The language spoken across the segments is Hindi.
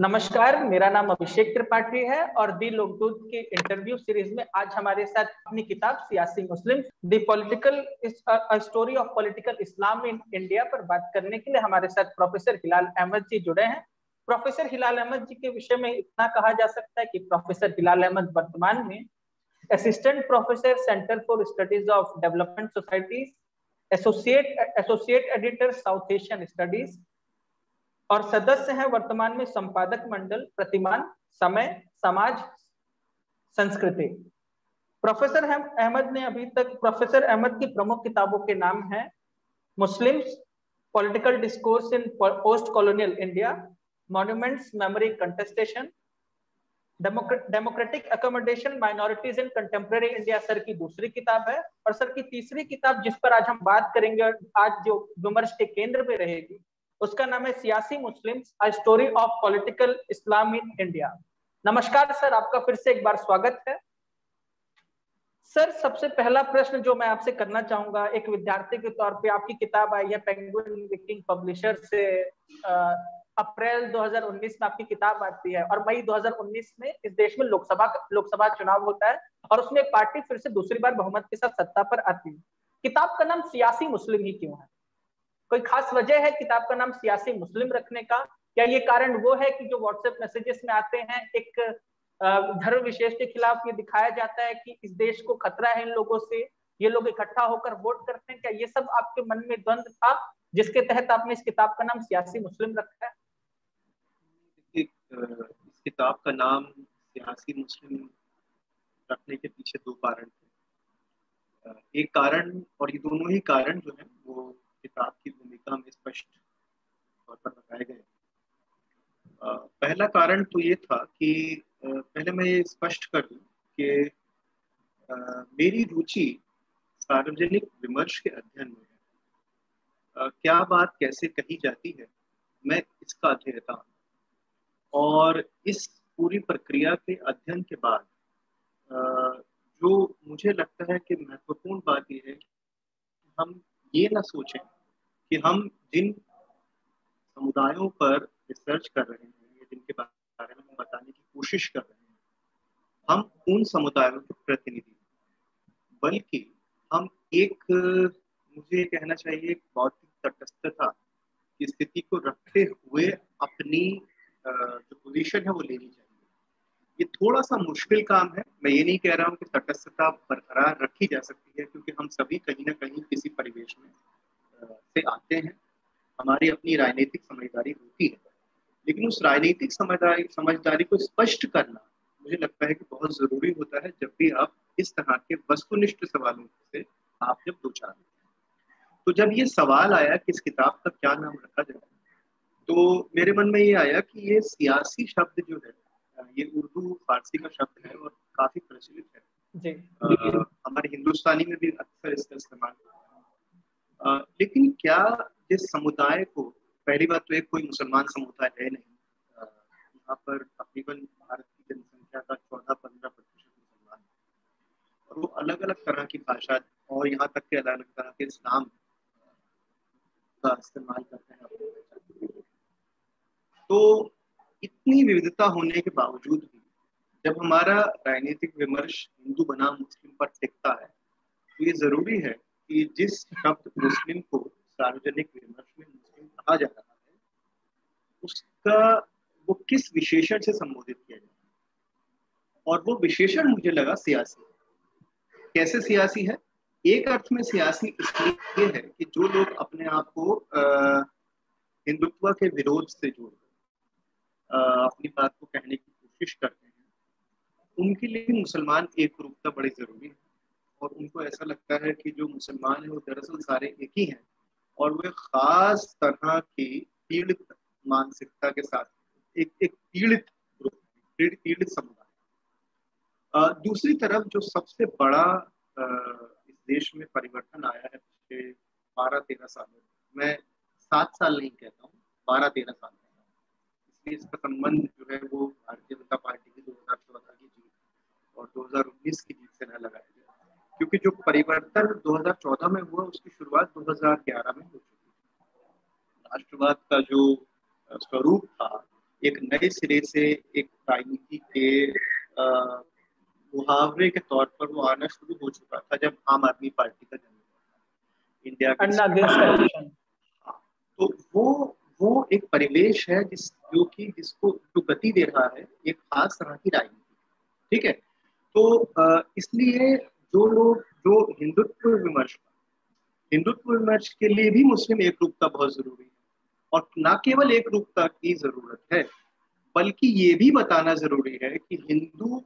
नमस्कार, मेरा नाम अभिषेक त्रिपाठी है और दी लोकदूत के इंटरव्यू सीरीज़ में आज हमारे साथ अपनी किताब, Siyasi Muslim, the political story of political Islam in India पर बात करने के लिए हमारे साथ प्रोफेसर हिलाल अहमद जी जुड़े हैं। प्रोफेसर हिलाल अहमद जी के विषय में इतना कहा जा सकता है कि प्रोफेसर हिलाल अहमद वर्तमान में assistant professor centre for studies of development societies associate associate editor south Asian studies और सदस्य हैं वर्तमान में संपादक मंडल, प्रतिमान, समय, समाज, संस्कृति। प्रोफेसर अहमद ने अभी तक, प्रोफेसर अहमद की प्रमुख किताबों के नाम हैं Muslims, political discourse in post colonial India, monuments, memory contestation democratic accommodation, minorities in contemporary India sir की दूसरी किताब है। और सर की तीसरी किताब जिस पर आज हम बात करेंगे और आज जो विमर्श के केंद्र में रहेगी उसका नाम है Siyasi Muslim story of political Islam in India नमस्कार सर, आपका फिर से एक बार स्वागत है। सर, सबसे पहला प्रश्न जो मैं आपसे करना चाहूँगा, एक विद्यार्थी के तौर पे आपकी किताब आई है पेंगुइन पब्लिशर से अप्रैल 2019 में आपकी किताब आती है और मई 2019 में इस देश में लोकसभा लोकसभा चुनाव होता है और उसमें पार्टी फिर से दूसरी बार बहुमत के साथ सत्ता पर आती है। किताब का नाम सियासी मुस्लिम ही क्यों है? कोई खास वजह है किताब का नाम सियासी मुस्लिम रखने का? क्या ये कारण वो है कि जो व्हाट्सएप मैसेजेस में आते हैं, एक धर्म विशेष के खिलाफ ये दिखाया जाता है कि इस देश को खतरा है इन लोगों से, ये लोग इकट्ठा होकर वोट करते हैं? क्या ये सब आपके मन में द्वंद था जिसके तहत आपने इस किताब का नाम सियासी मुस्लिम रखा है? इस किताब का नाम सियासी मुस्लिम रखने के पीछे दो कारण थे। एक कारण और ये दोनों ही कारण जो है, वो किताब की भूमिका में स्पष्ट तौर पर बताए गए। पहला कारण तो ये था कि पहले मैं ये स्पष्ट कर दूँ कि मेरी रुचि सार्वजनिक विमर्श के अध्ययन में है। क्या बात कैसे कही जाती है? मैं इसका अध्ययता हूँ। और इस पूरी प्रक्रिया के अध्ययन के बाद जो मुझे लगता है कि महत्वपूर्ण बात यह है हम ये ना सोचें कि हम जिन समुदायों पर रिसर्च कर रहे हैं, या जिनके बारे में बताने की कोशिश कर रहे हैं, हम उन समुदायों के प्रतिनिधि बल्कि हम एक, मुझे कहना चाहिए, एक बौद्धिक तटस्थता की स्थिति को रखते हुए अपनी जो पोजीशन है वो लेनी चाहिए। ये थोड़ा सा मुश्किल काम है। मैं ये नहीं कह रहा हूँ कि तटस्थता बरकरार रखी जा सकती है, क्योंकि हम सभी कहीं ना कहीं किसी परिवेश में से आते हैं। हमारी अपनी राजनीतिक समझदारी होती है। लेकिन उस राजनीतिक समझदारी समझदारी को स्पष्ट करना मुझे लगता है कि बहुत ज़रूरी होता है जब भी आप इस तरह के वस्तुनिष्ठ सवालों से आप जब दो चार तो जब ये सवाल आया कि इस किताब का क्या नाम रखा जाए तो मेरे मन में ये आया कि ये सियासी शब्द जो है ये उर्दू फारसी का शब्द है और काफ़ी प्रचलित है। जी। आ, हमारे हिंदुस्तानी में भी अक्सर इसका इस्तेमाल आ, लेकिन क्या जिस समुदाय को पहली बात तो एक कोई मुसलमान समुदाय है नहीं। यहाँ पर तकरीबन भारत की जनसंख्या का चौदह पंद्रह प्रतिशत मुसलमान है। और वो अलग अलग तरह की भाषा और यहाँ तक के अलग अलग तरह के इस्लाम का इस्तेमाल करते हैं तो इतनी विविधता होने के बावजूद भी जब हमारा राजनीतिक विमर्श हिंदू बनाम मुस्लिम पर टिकता है तो ये ज़रूरी है कि जिस शब्द मुस्लिम को सार्वजनिक विमर्श में मुस्लिम कहा जा रहा है, उसका वो किस विशेषण से संबोधित किया जाए और वो विशेषण मुझे लगा सियासी कैसे सियासी है? एक अर्थ में सियासी इसलिए है कि जो लोग अपने आप को हिंदुत्व के विरोध से जोड़ अपनी बात को कहने की कोशिश करते हैं। उनके लिए मुसलमान एक रूपता बड़ी ज़रूरी है। और उनको ऐसा लगता है कि जो मुसलमान है, वो दरअसल सारे एक ही हैं। और वे खास तरह की पीड़ित मानसिकता के साथ एक एक पीड़ित ग्रुप, पीड़ित समुदाय। दूसरी तरफ़ जो सबसे बड़ा इस देश में परिवर्तन आया है, पिछले बारह, तेरह सालों में। मैं सात साल नहीं कहता हूँ, बारह, तेरह साल। इसलिए इसका संबंध जो है वो भारतीय जनता पार्टी की दो हज़ार चौदह की जीत और दो हज़ार उन्नीस की जीत से न लगाया गया। क्योंकि जो परिवर्तन 2014 में हुआ उसकी शुरुआत 2011 में हो चुकी थी। राष्ट्रवाद का जो स्वरूप था एक नए सिरे से एक राजनीति के मुहावरे के तौर पर वो आना शुरू हो चुका था जब आम आदमी पार्टी का जन्म इंडिया हाँ, तो वो वो एक परिवेश है जिस, जो कि जिसको, जो गति दे रहा है एक खास तरह की राजनीति ठीक है? तो इसलिए जो लोग, जो हिंदुत्व विमर्श हिंदुत्व विमर्श के लिए भी मुस्लिम एक रूपता बहुत ज़रूरी है। और न केवल एक रूपता की ज़रूरत है, बल्कि ये भी बताना ज़रूरी है कि हिंदू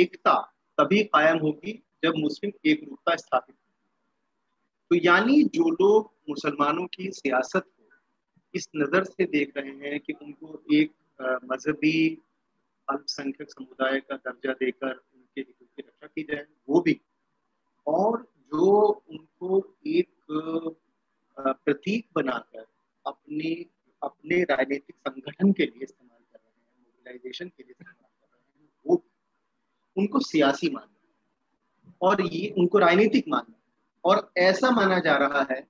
एकता तभी कायम होगी जब मुस्लिम एक रूपता स्थापित तो यानी जो लोग मुसलमानों की सियासत इस नज़र से देख रहे हैं कि उनको एक मजहबी अल्पसंख्यक समुदाय का दर्जा देकर उनके हितों की रक्षा की जाए, वो भी। और जो उनको एक प्रतीक बनाकर अपने अपने राजनीतिक संगठन के लिए इस्तेमाल कर रहे हैं मोबिलाइजेशन के लिए इस्तेमाल कर रहे हैं, वो उनको सियासी मानना और ये उनको राजनीतिक मानना और ऐसा माना जा रहा है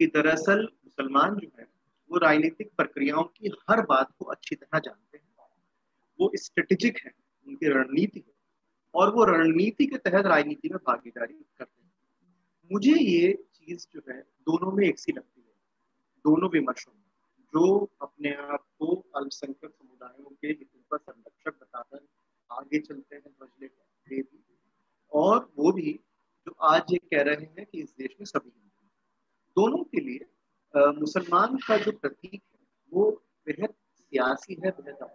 कि दरअसल मुसलमान जो है वो राजनीतिक प्रक्रियाओं की हर बात को अच्छी तरह जानते हैं। वो स्ट्रेटेजिक है, उनकी रणनीति है, और वो रणनीति के तहत राजनीति में भागीदारी करते हैं। मुझे ये चीज़ जो है, दोनों में एक सी लगती है, दोनों विमर्शों में। जो अपने आप को अल्पसंख्यक समुदायों के हितों का संरक्षक बताकर आगे चलते हैं भी, और वो भी जो आज ये कह रहे हैं कि इस देश में सभी दोनों के लिए मुसलमान का जो प्रतीक वो बेहद सियासी है, बेहद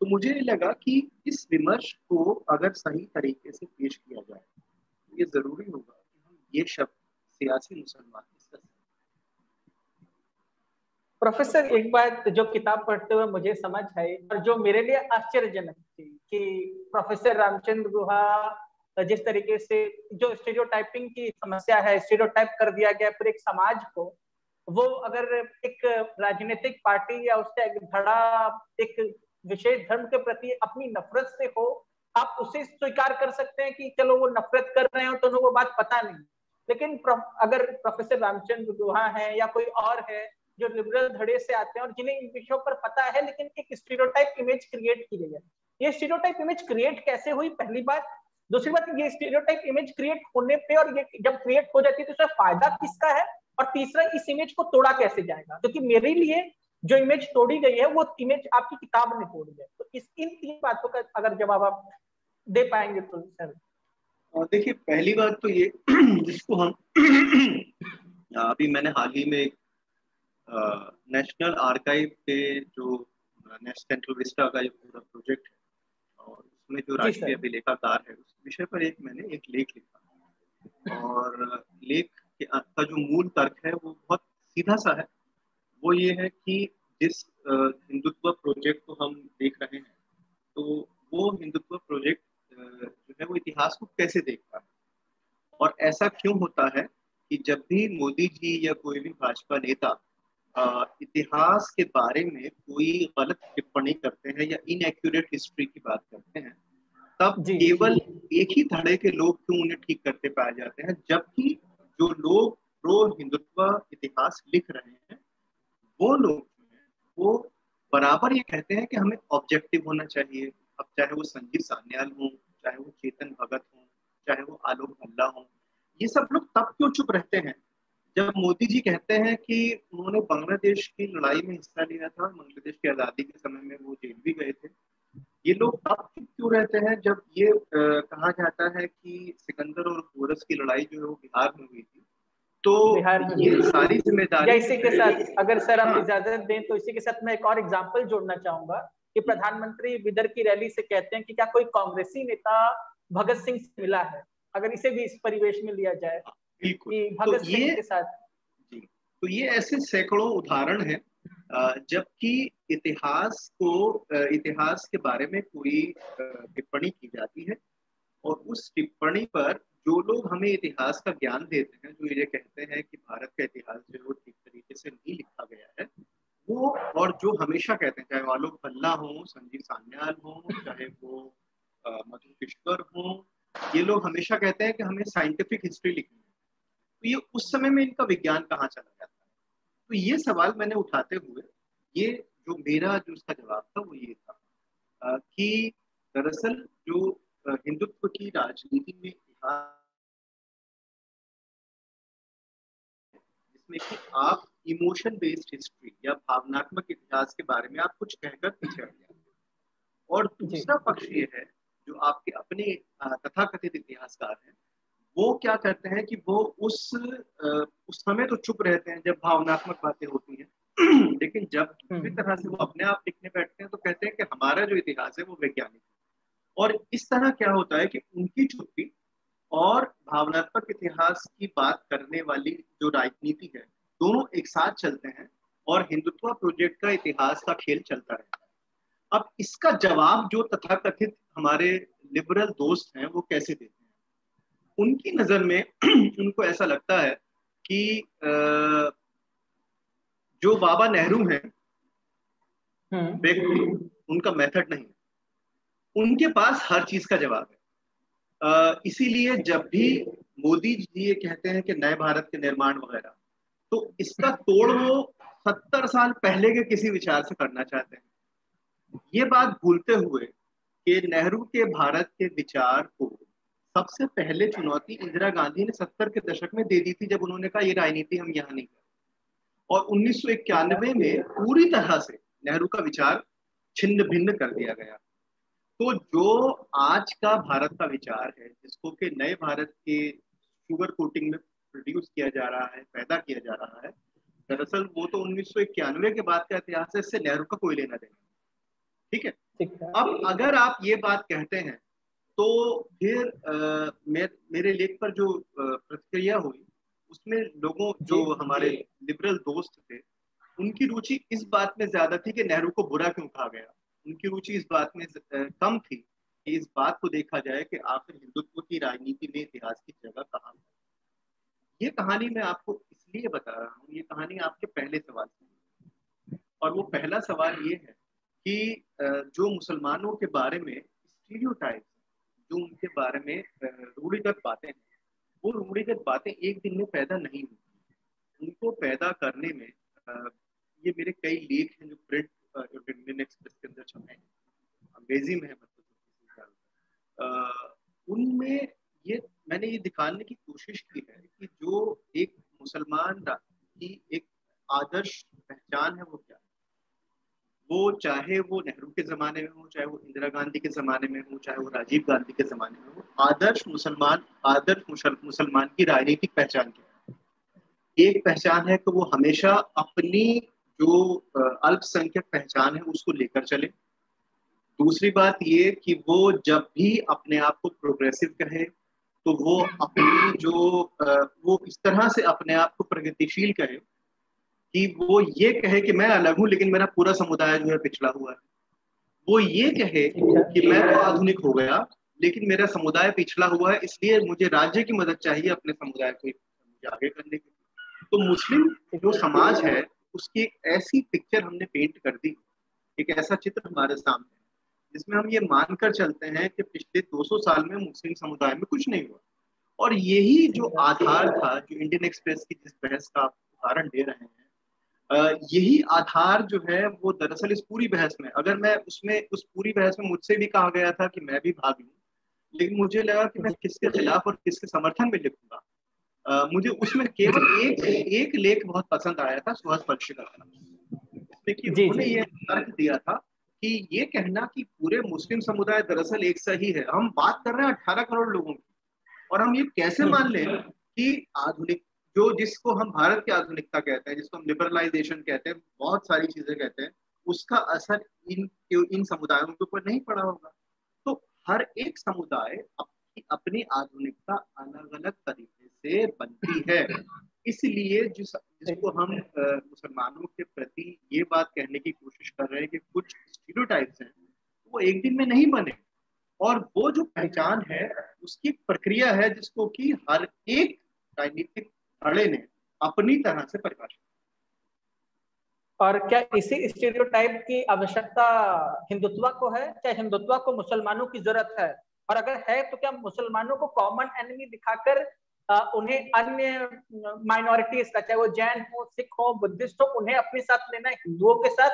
तो मुझे लगा कि इस विमर्श को अगर सही तरीके से पेश किया जाए तो ये ज़रूरी होगा कि हम ये शब्द सियासी मुसलमान प्रोफेसर, एक बात जो किताब पढ़ते हुए मुझे समझ आई, और जो मेरे लिए आश्चर्यजनक थी कि प्रोफेसर रामचंद्र गुहा जिस तरीके से जो स्टेरियोटाइपिंग की समस्या है, स्टेरियोटाइप कर दिया गया पूरे एक समाज को वो अगर एक राजनीतिक पार्टी या एक धड़ा, एक विशेष धर्म के प्रति अपनी नफरत से हो, आप उसे स्वीकार कर सकते हैं कि चलो वो नफरत कर रहे हो तो उन्हें वो बात पता नहीं। लेकिन अगर प्रोफेसर रामचंद्र गुहा है या कोई और है जो लिबरल धड़े से आते हैं और जिन्हें इन विषयों पर पता है, लेकिन एक स्टीरियोटाइप इमेज क्रिएट की गई है। ये स्टीरियोटाइप इमेज क्रिएट कैसे हुई? पहली बात, दूसरी बात, ये स्टीरियोटाइप इमेज क्रिएट होने पे और ये जब क्रिएट हो जाती है तो उसका फ़ायदा किसका है? और तीसरा इस इमेज को तोड़ा कैसे जाएगा? क्योंकि तो मेरे लिए जो इमेज तोड़ी गई है वो इमेज आपकी किताब ने तोड़ी है। तो इस इन तीन बातों का अगर जवाब आप दे पाएँगे तो सर। देखिए पहली बात तो ये जिसको हम अभी मैंने हाल ही में नेशनल आर्काइव के जो सेंट्रल विस्टा का जो पूरा प्रोजेक्ट है और उसमें जो राष्ट्रीय अभिलेखाकार है उस विषय पर एक मैंने एक लेख लिखा। और लेख का जो मूल तर्क है वो बहुत सीधा सा है। वो ये है कि जिस हिंदुत्व प्रोजेक्ट को हम देख रहे हैं तो वो हिंदुत्व प्रोजेक्ट जो है वो इतिहास को कैसे देखता है? और ऐसा क्यों होता है कि जब भी मोदी जी या कोई भी भाजपा नेता इतिहास के बारे में कोई गलत टिप्पणी करते हैं या इनएक्यूरेट हिस्ट्री की बात करते हैं तब केवल एक ही धड़े के लोग क्यों उन्हें ठीक करते पाए जाते हैं? जबकि जो लोग प्रो हिंदुत्व इतिहास लिख रहे हैं, वो लोग वो बराबर ये कहते हैं कि हमें ऑब्जेक्टिव होना चाहिए। अब चाहे वो संजीव सान्याल हो, चाहे वो चेतन भगत हो, चाहे वो आलोक भल्ला हो, ये सब लोग तब क्यों चुप रहते हैं? जब मोदी जी कहते हैं कि उन्होंने बांग्लादेश की लड़ाई में हिस्सा लिया था, बांग्लादेश की आज़ादी के समय में वो जेल भी गए थे ये लोग चुप क्यों रहते हैं जब ये आ, कहा जाता है कि सिकंदर और कोरस की लड़ाई जो है वो बिहार में हुई थी? तो बिहार में ये सारी ज़िम्मेदारी इसी के साथ अगर सर आप हाँ। इजाज़त दें तो इसी के साथ मैं एक और एग्जांपल जोड़ना चाहूँगा कि प्रधानमंत्री विदर की रैली से कहते हैं कि क्या कोई कांग्रेसी नेता भगत सिंह से मिला है? अगर इसे भी इस परिवेश में लिया जाए बिल्कुल। भगत तो सिंह के साथ। जी तो ये ऐसे सैकड़ों उदाहरण हैं जबकि इतिहास को इतिहास के बारे में कोई टिप्पणी की जाती है और उस टिप्पणी पर जो लोग हमें इतिहास का ज्ञान देते हैं, जो ये कहते हैं कि भारत का इतिहास जो है वो ठीक तरीके से नहीं लिखा गया है, वो और जो हमेशा कहते हैं, चाहे वो आलोक पल्ला हो, संजीव सान्याल हो, चाहे वो मधु किश्कर हो, ये लोग हमेशा कहते हैं कि हमें साइंटिफिक हिस्ट्री लिखनी है। तो ये उस समय में इनका विज्ञान कहाँ चला जाता है? तो ये सवाल मैंने उठाते हुए ये जो मेरा जो उसका जवाब था वो ये था कि दरअसल जो हिंदुत्व की राजनीति में जिसमें कि आप इमोशन बेस्ड हिस्ट्री या भावनात्मक इतिहास के बारे में आप कुछ कहकर पीछे हट जाते और दूसरा पक्ष ये है जो आपके अपने तथाकथित इतिहासकार हैं वो क्या करते हैं कि वो उस उस समय तो चुप रहते हैं जब भावनात्मक बातें होती हैं। लेकिन जब दूसरी तरह से वो अपने आप लिखने बैठते हैं तो कहते हैं कि हमारा जो इतिहास है वो वैज्ञानिक है। और इस तरह क्या होता है कि उनकी चुप्पी और भावनात्मक इतिहास की बात करने वाली जो राजनीति है दोनों एक साथ चलते हैं और हिंदुत्व प्रोजेक्ट का इतिहास का खेल चलता रहता है। अब इसका जवाब जो तथाकथित हमारे लिबरल दोस्त हैं वो कैसे देते हैं? उनकी नज़र में उनको ऐसा लगता है कि जो बाबा नेहरू हैं हम्म। व्यक्ति उनका मेथड नहीं है। उनके पास हर चीज़ का जवाब है। इसीलिए जब भी मोदी जी ये कहते हैं कि नए भारत के निर्माण वगैरह तो इसका तोड़ वो सत्तर साल पहले के किसी विचार से करना चाहते हैं। ये बात भूलते हुए कि नेहरू के भारत के विचार को सबसे पहले चुनौती इंदिरा गांधी ने सत्तर के दशक में दे दी थी जब उन्होंने कहा ये राजनीति हम यहाँ नहीं और उन्नीस सौ इक्यानवे में पूरी तरह से नेहरू का विचार छिन्न भिन्न कर दिया गया। तो जो आज का भारत का विचार है जिसको कि नए भारत के शुगर कोटिंग में प्रोड्यूस किया जा रहा है पैदा किया जा रहा है दरअसल वो तो उन्नीस सौ इक्यानवे के बाद का इतिहास है इससे नेहरू का कोई लेना देना ठीक है? अब अगर आप ये बात कहते हैं तो फिर आ, मेर, मेरे लेख पर जो प्रतिक्रिया हुई उसमें लोगों जो हमारे लिबरल दोस्त थे उनकी रुचि इस बात में ज़्यादा थी कि नेहरू को बुरा क्यों कहा गया? उनकी रुचि इस बात में कम थी कि इस बात को देखा जाए कि आखिर हिंदुत्व की राजनीति में इतिहास की जगह कहाँ है। ये कहानी मैं आपको इसलिए बता रहा हूँ ये कहानी आपके पहले सवाल से और वो पहला सवाल ये है कि जो मुसलमानों के बारे में स्टीरियोटाइप जो उनके बारे में रूढ़िगत बातें हैं वो रूढ़िगत बातें एक दिन में पैदा नहीं हुई उनको पैदा करने में आ, ये मेरे कई लेख हैं जो प्रिंट इंडियन एक्सप्रेस के अंदर छपे हैं। अंग्रेज़ी में है मतलब उनमें ये मैंने ये दिखाने की कोशिश की है कि जो एक मुसलमान की एक आदर्श पहचान है वो क्या है? वो चाहे वो नेहरू के जमाने में हो, चाहे वो इंदिरा गांधी के जमाने में हो, चाहे वो राजीव गांधी के जमाने में हो, आदर्श मुसलमान आदर्श मुसलमान की राजनीतिक पहचान क्या है। एक पहचान है कि वो हमेशा अपनी जो अल्पसंख्यक पहचान है, उसको लेकर चले। दूसरी बात ये कि वो जब भी अपने आप को प्रोग्रेसिव कहे तो वो अपनी जो वो इस तरह से अपने आप को प्रगतिशील करे कि वो ये कहे कि मैं अलग हूँ, लेकिन मेरा पूरा समुदाय जो है पिछड़ा हुआ है। वो ये कहे कि मैं तो आधुनिक हो गया, लेकिन मेरा समुदाय पिछड़ा हुआ है, इसलिए मुझे राज्य की मदद चाहिए अपने समुदाय को आगे करने के। लिए तो मुस्लिम जो समाज है, उसकी एक ऐसी पिक्चर हमने पेंट कर दी। एक ऐसा चित्र हमारे सामने जिसमें हम ये मानकर चलते हैं कि पिछले 200 साल में मुस्लिम समुदाय में कुछ नहीं हुआ। और यही जो आधार था, जो इंडियन एक्सप्रेस की जिस बहस का आप उदाहरण दे रहे हैं यही आधार जो है वो दरअसल इस पूरी बहस में अगर मैं उसमें उस पूरी बहस में मुझसे भी कहा गया था कि मैं भी भाग लूँ लेकिन मुझे लगा कि मैं किसके खिलाफ और किसके समर्थन में लिखूँगा। मुझे उसमें केवल एक एक लेख बहुत पसंद आया था सुहास पक्ष का देखिए उन्होंने ये तर्क दिया था कि ये कहना कि पूरे मुस्लिम समुदाय दरअसल एक सही है। हम बात कर रहे हैं अठारह करोड़ लोगों की और हम ये कैसे हम्म। मान लें कि आधुनिक जो जिसको हम भारत की आधुनिकता कहते हैं, जिसको हम लिबरलाइजेशन कहते हैं, बहुत सारी चीज़ें कहते हैं, उसका असर इन इन समुदायों के ऊपर नहीं पड़ा होगा। तो हर एक समुदाय अपनी अपनी आधुनिकता अलग अलग तरीके से बनती है। इसलिए जिस, जिसको हम मुसलमानों के प्रति ये बात कहने की कोशिश कर रहे हैं कि कुछ स्टीरियोटाइप्स हैं वो एक दिन में नहीं बने। और वो जो पहचान है, उसकी प्रक्रिया है जिसको कि हर एक राजनीतिक खड़े ने अपनी तरह से परिभाषित। और क्या इसी स्टीरियोटाइप की आवश्यकता हिंदुत्व को है? चाहे हिंदुत्व को मुसलमानों की ज़रूरत है? और अगर है तो क्या मुसलमानों को कॉमन एनिमी दिखाकर उन्हें अन्य माइनॉरिटीज का, चाहे वो जैन हो, सिख हो, बुद्धिस्ट हो, उन्हें अपने साथ लेना है हिंदुओं के साथ?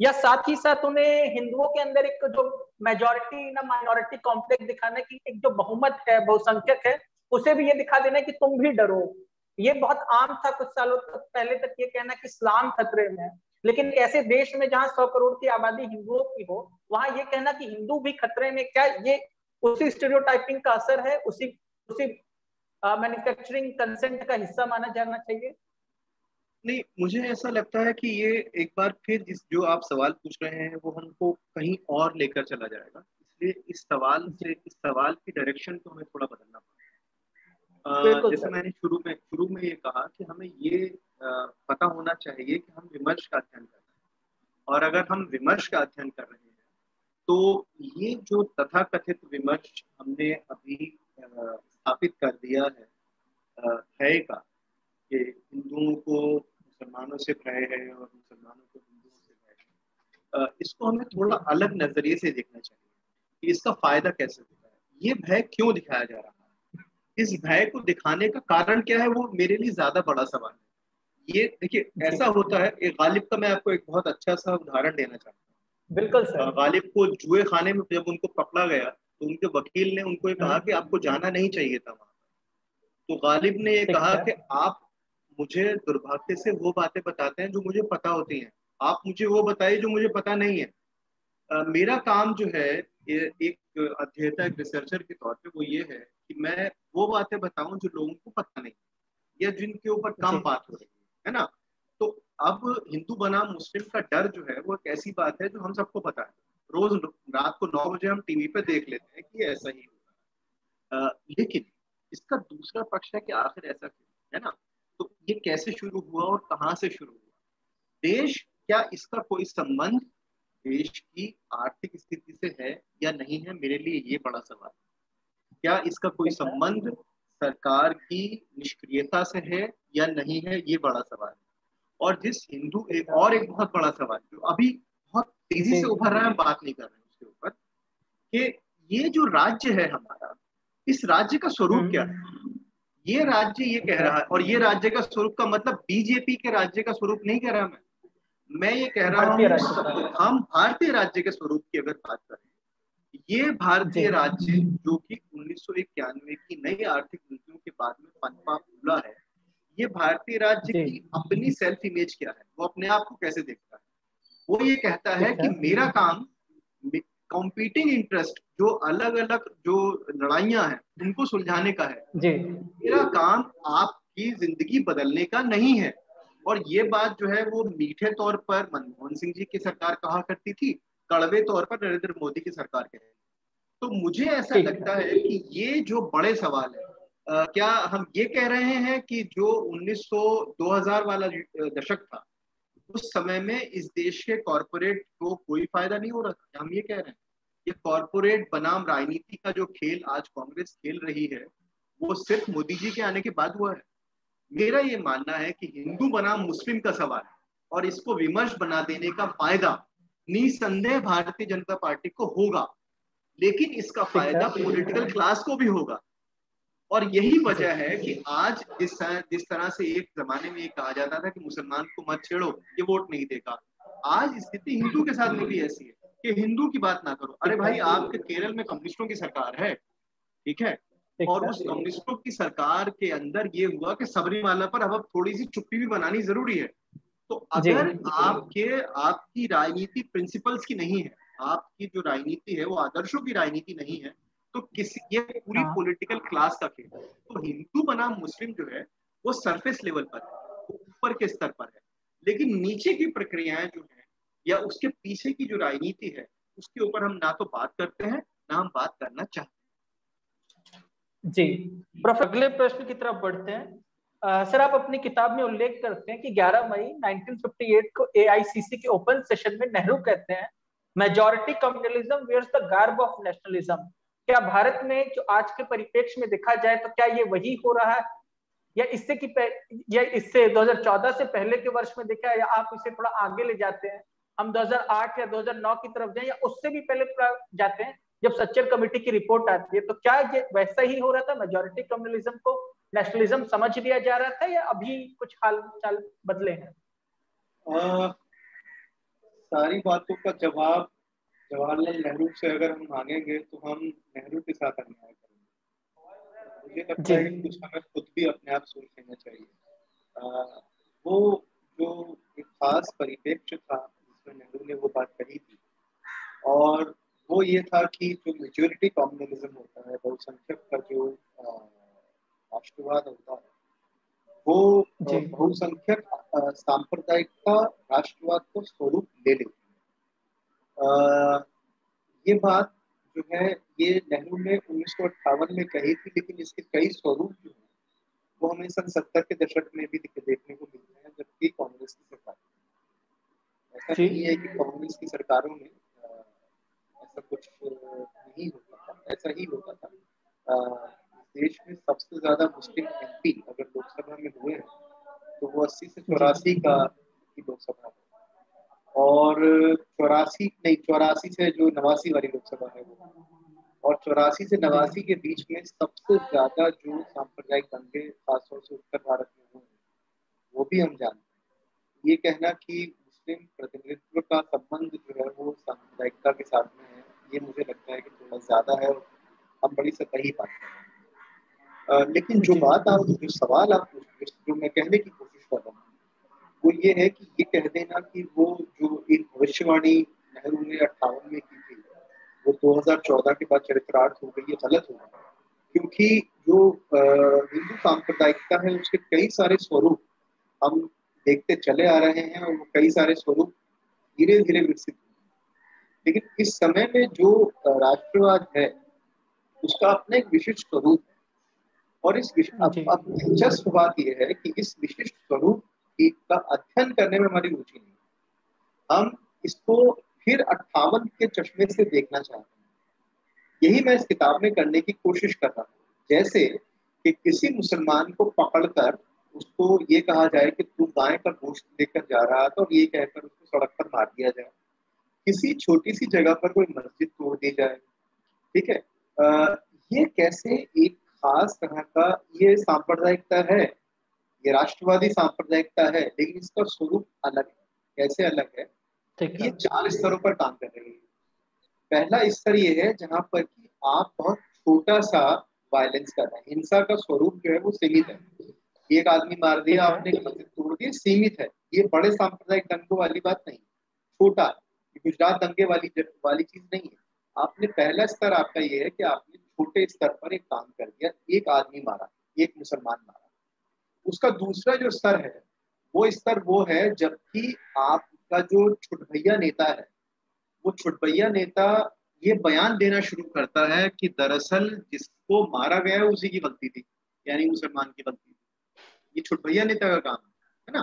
या साथ ही साथ उन्हें हिंदुओं के अंदर एक जो मेजोरिटी ना माइनॉरिटी कॉम्प्लेक्स दिखाने की एक जो बहुमत है, बहुसंख्यक है, उसे भी ये दिखा देना कि तुम भी डरो। ये बहुत आम था कुछ सालों तक, पहले तक ये कहना कि इस्लाम खतरे में है। लेकिन ऐसे देश में जहाँ सौ करोड़ की आबादी हिंदुओं की हो, वहाँ ये कहना कि हिंदू भी खतरे में, क्या ये उसी स्टेरियोटाइपिंग का असर है? उसी उसी मैन्युफैक्चरिंग कंसेंट का हिस्सा माना जाना चाहिए? नहीं, मुझे ऐसा लगता है कि ये एक बार फिर जिस जो आप सवाल पूछ रहे हैं, वो हमको कहीं और लेकर चला जाएगा। इसलिए इस सवाल से, इस सवाल की डायरेक्शन को हमें थोड़ा बदलना पड़ेगा। जैसे मैंने शुरू में शुरू में ये कहा कि हमें ये पता होना चाहिए कि हम विमर्श का अध्ययन कर रहे हैं। और अगर हम विमर्श का अध्ययन कर रहे हैं तो ये जो तथाकथित विमर्श हमने अभी स्थापित कर दिया है है का कि हिंदुओं को मुसलमानों से भय है और मुसलमानों को हिंदुओं से भय है इसको हमें थोड़ा अलग नज़रिए से देखना चाहिए कि इसका फ़ायदा कैसे होता है। ये भय क्यों दिखाया जा रहा है? इस भय को दिखाने का कारण क्या है वो मेरे लिए ज़्यादा बड़ा सवाल है। ये देखिए ऐसा होता है एक गालिब का मैं आपको एक बहुत अच्छा सा उदाहरण देना चाहता हूँ। बिल्कुल सर। गालिब को जुए खाने में जब उनको पकड़ा गया तो उनके वकील ने उनको ये कहा हाँ। कि आपको जाना नहीं चाहिए था वहाँ। तो गालिब ने ये कहा कि आप मुझे दुर्भाग्य से वो बातें बताते हैं जो मुझे पता होती हैं। आप मुझे वो बताइए जो मुझे पता नहीं है। आ, मेरा काम जो है एक अध्येता एक रिसर्चर के तौर पे वो ये है कि मैं वो बातें बताऊँ जो लोगों को पता नहीं या जिनके ऊपर कम बात हो रही है ना? तो अब हिंदू बनाम मुस्लिम का डर जो है वो एक ऐसी बात है जो हम सबको पता है। रोज रात को नौ बजे हम टीवी पे देख लेते हैं कि ऐसा ही होगा लेकिन इसका दूसरा पक्ष है कि आखिर ऐसा क्यों है ना? तो ये कैसे शुरू हुआ और कहाँ से शुरू हुआ? देश क्या इसका कोई संबंध देश की आर्थिक स्थिति से है या नहीं है? मेरे लिए ये बड़ा सवाल है। क्या इसका कोई संबंध सरकार की निष्क्रियता से है या नहीं है ये बड़ा सवाल है। और जिस हिंदू एक और एक बहुत बड़ा सवाल जो अभी बहुत तेज़ी से उभर रहा है हम बात नहीं कर रहे हैं उसके ऊपर कि ये जो राज्य है हमारा इस राज्य का स्वरूप हम्म। क्या है? ये राज्य ये कह रहा है और ये राज्य का स्वरूप का मतलब बीजेपी के राज्य का स्वरूप नहीं कह रहा मैं। मैं ये कह रहा हूँ हम भारतीय राज्य के स्वरूप की अगर बात करें ये भारतीय राज्य जो कि उन्नीस सौ इक्यानवे की नई आर्थिक नीतियों के बाद में पनपा फूला है ये भारतीय राज्य की अपनी सेल्फ इमेज क्या है? वो अपने आप को कैसे देखता है? वो ये कहता है कि मेरा काम कॉम्पीटिंग इंटरेस्ट जो अलग अलग जो लड़ाइयाँ हैं उनको सुलझाने का है। जी। मेरा काम आपकी ज़िंदगी बदलने का नहीं है। और ये बात जो है वो मीठे तौर पर मनमोहन सिंह जी की सरकार कहा करती थी कड़वे तौर पर नरेंद्र मोदी की सरकार कहे तो मुझे ऐसा लगता है कि ये जो बड़े सवाल है आ, क्या हम ये कह रहे हैं कि जो 1900 2000 वाला दशक था उस समय में इस देश के कॉरपोरेट को कोई फ़ायदा नहीं हो रहा था? हम ये कह रहे हैं? ये कॉरपोरेट बनाम राजनीति का जो खेल आज कांग्रेस खेल रही है वो सिर्फ़ मोदी जी के आने के बाद हुआ है। मेरा ये मानना है कि हिंदू बनाम मुस्लिम का सवाल और इसको विमर्श बना देने का फ़ायदा निसंदेह भारतीय जनता पार्टी को होगा लेकिन इसका फ़ायदा पॉलिटिकल क्लास को भी होगा। और यही वजह है कि आज जिस जिस तरह से एक जमाने में ये कहा जाता था कि मुसलमान को मत छेड़ो ये वोट नहीं देगा। आज स्थिति हिंदू के साथ में भी ऐसी है कि हिंदू की बात ना करो। अरे भाई आपके केरल में कम्युनिस्टों की सरकार है ठीक है? और उस कम्युनिस्टों की सरकार के अंदर ये हुआ कि सबरीमाला पर अब थोड़ी सी चुप्पी भी बनानी ज़रूरी है। तो अगर आपके आपकी राजनीति प्रिंसिपल्स की नहीं है आपकी जो राजनीति है वो आदर्शों की राजनीति नहीं है तो किसी ये पूरी पॉलिटिकल। क्लास का खेल तो हिंदू बनाम मुस्लिम जो है वो सरफेस लेवल पर है ऊपर के स्तर पर है। लेकिन नीचे की प्रक्रियाएँ जो है या उसके पीछे की जो राजनीति है उसके ऊपर हम ना तो बात करते हैं ना हम बात करना चाहते हैं। जी। प्रोफेसर अगले प्रश्न की तरफ़ बढ़ते हैं। सर, आप अपनी किताब में उल्लेख करते हैं कि 11 मई 1958 को एआईसीसी के ओपन सेशन में नेहरू कहते हैं, majority communalism wears the garb of nationalism. क्या भारत में जो आज के परिप्रेक्ष्य में देखा जाए तो क्या ये वही हो रहा है? या इससे की या इससे 2014 से पहले के वर्ष में देखा या आप इसे थोड़ा आगे ले जाते हैं? हम 2008 या 2009 की तरफ़ जाए या उससे भी पहले जाते हैं? जब सच्चर कमेटी की रिपोर्ट आती है तो क्या ये वैसा ही हो रहा था, मेजोरिटी कम्युनलिज्म को? नेशनलिज्म समझ लिया जा रहा था या अभी कुछ हाल चाल बदले हैं? सारी बातों का जवाब जवाहरलाल नेहरू से अगर हम मांगेंगे तो हम नेहरू के साथ अन्याय करेंगे। मुझे लगता है कि कुछ हमें खुद भी अपने आप सोच लेना चाहिए। आ, वो जो एक खास परिप्रेक्ष्य था जिसमें नेहरू ने वो बात कही थी और वो ये था कि जो मेजोरिटी कम्युनलिज्म होता है बहुसंख्यक का जो राष्ट्रवाद होता है। वो बहुसंख्यक सांप्रदायिकता राष्ट्रवाद को स्वरूप ले लेती है। ये बात जो है ये नेहरू ने उन्नीस में कही थी लेकिन इसके कई स्वरूप जो है वो हमें सन सत्तर के दशक में भी देखने को मिलते हैं जबकि कांग्रेस की सरकार। ऐसा नहीं है कि कांग्रेस की सरकारों में ऐसा कुछ नहीं होता था ऐसा ही होता था। देश में सबसे ज़्यादा मुस्लिम एमपी अगर लोकसभा में हुए हैं तो वो अस्सी से चौरासी का लोकसभा है। और चौरासी नहीं चौरासी से जो नवासी वाली लोकसभा है वो। और चौरासी से नवासी के बीच में सबसे ज़्यादा जो सांप्रदायिक दंगे खासतौर से उत्तर भारत में हुए हैं वो भी हम जानते हैं। ये कहना कि मुस्लिम प्रतिनिधित्व का संबंध जो है वो सांप्रदायिकता के साथ में है ये मुझे लगता है कि थोड़ा ज़्यादा है हम बड़ी सतही बात कर रहे हैं। लेकिन जो बात आप, जो सवाल आप जो मैं कहने की कोशिश कर रहा हूँ, वो ये है कि ये कह देना कि वो जो एक भविष्यवाणी नेहरू ने अट्ठावन में की थी, वो 2014 के बाद चरित्रार्थ हो गई ये गलत होगा क्योंकि जो हिंदू सांप्रदायिकता है, उसके कई सारे स्वरूप हम देखते चले आ रहे हैं और वो कई सारे स्वरूप धीरे धीरे विकसित हुए लेकिन इस समय में जो राष्ट्रवाद है, उसका अपना एक विशिष्ट स्वरूप है और इस अब दिलचस्प बात यह है कि इस विशिष्ट स्वरूप का अध्ययन करने में हमारी रुचि नहीं। हम इसको फिर अट्ठावन के चश्मे से देखना चाहते हैं। यही मैं इस किताब में करने की कोशिश कर रहा हूँ। जैसे कि किसी मुसलमान को पकड़कर उसको ये कहा जाए कि तू गाय का गोश्त लेकर जा रहा था और ये कहकर उसको सड़क पर मार दिया जाए। किसी छोटी सी जगह पर कोई मस्जिद तोड़ दी जाए। ठीक है? आ, ये कैसे एक खास तरह का ये सांप्रदायिकता है? ये राष्ट्रवादी सांप्रदायिकता है लेकिन इसका स्वरूप अलग है। कैसे अलग है? ये चार स्तरों पर काम कर रही है। पहला स्तर ये है जहाँ पर कि आप बहुत छोटा सा वायलेंस कर रहे हैं। हिंसा का स्वरूप जो है वो सीमित है। एक आदमी मार दिया आपने मस्जिद तोड़ दिया सीमित है। ये बड़े सांप्रदायिक दंगों वाली बात नहीं। छोटा गुजरात दंगे वाली वाली चीज़ नहीं है। आपने पहला स्तर आपका ये है कि आपने छोटे स्तर पर एक काम कर दिया एक आदमी मारा एक मुसलमान मारा। उसका दूसरा जो स्तर है वो स्तर वो है जबकि आपका जो छुटभैया नेता है वो छुटभैया नेता ये बयान देना शुरू करता है कि दरअसल जिसको मारा गया है उसी की गलती थी यानी मुसलमान की गलती थी। ये छुटभैया नेता का काम है ना?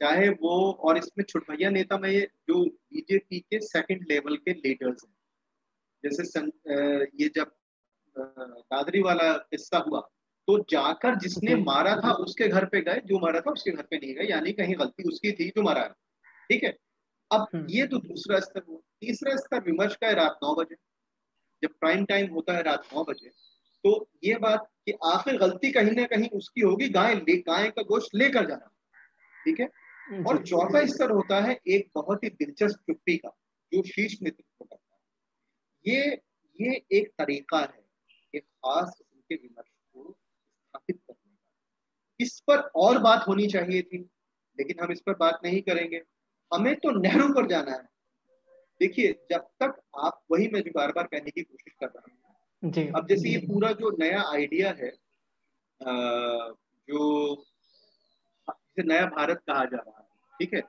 चाहे वो और इसमें छुटभैया नेता में जो बीजेपी के सेकंड लेवल के लीडर्स हैं जैसे सं, ये जब दादरी वाला किस्सा हुआ। तो जाकर जिसने मारा था उसके घर पे गए जो मारा था उसके घर पे नहीं गए यानी कहीं गलती उसकी थी जो मारा ठीक है? अब हम्म। ये तो दूसरा स्तर हुआ। तीसरा स्तर विमर्श का है रात नौ बजे। जब प्राइम टाइम होता है रात नौ बजे तो ये बात कि आखिर गलती कहीं ना कहीं उसकी होगी गाय ले गाय का गोश्त लेकर जाना। ठीक है? और चौथा स्तर होता है एक बहुत ही दिलचस्प चुप्पी का जो शीर्ष नेतृत्व करता है। ये ये एक तरीका है। एक खास किस्म के विमर्श को स्थापित करने का। इस पर और बात होनी चाहिए थी लेकिन हम इस पर बात नहीं करेंगे। हमें तो नेहरू पर जाना है। देखिए जब तक आप वही मैं जो बार बार कहने की कोशिश कर रहा हूँ अब जैसे ये पूरा जो नया आइडिया है जो जिसे नया भारत कहा जा रहा है ठीक है?